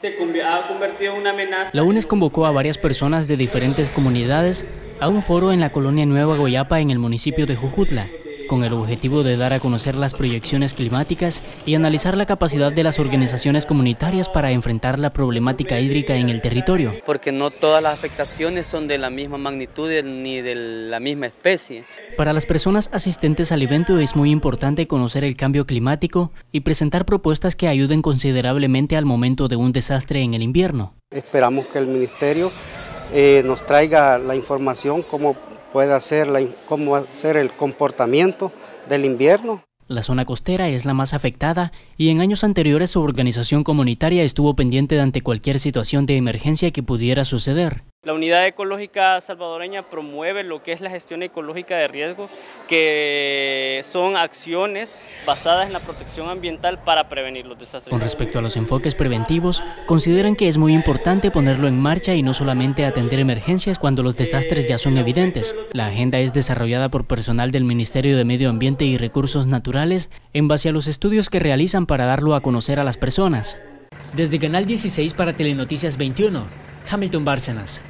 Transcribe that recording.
se ha convertido en una amenaza. La UNES convocó a varias personas de diferentes comunidades a un foro en la colonia Nueva Goyapa en el municipio de Jujutla, con el objetivo de dar a conocer las proyecciones climáticas y analizar la capacidad de las organizaciones comunitarias para enfrentar la problemática hídrica en el territorio. Porque no todas las afectaciones son de la misma magnitud ni de la misma especie. Para las personas asistentes al evento es muy importante conocer el cambio climático y presentar propuestas que ayuden considerablemente al momento de un desastre en el invierno. Esperamos que el Ministerio eh, nos traiga la información cómo puede hacer, la, cómo hacer el comportamiento del invierno. La zona costera es la más afectada y en años anteriores su organización comunitaria estuvo pendiente ante cualquier situación de emergencia que pudiera suceder. La Unidad Ecológica Salvadoreña promueve lo que es la gestión ecológica de riesgo, que son acciones basadas en la protección ambiental para prevenir los desastres. Con respecto a los enfoques preventivos, consideran que es muy importante ponerlo en marcha y no solamente atender emergencias cuando los desastres ya son evidentes. La agenda es desarrollada por personal del Ministerio de Medio Ambiente y Recursos Naturales en base a los estudios que realizan para darlo a conocer a las personas. Desde Canal 16 para Telenoticias 21, Hamilton Bárcenas.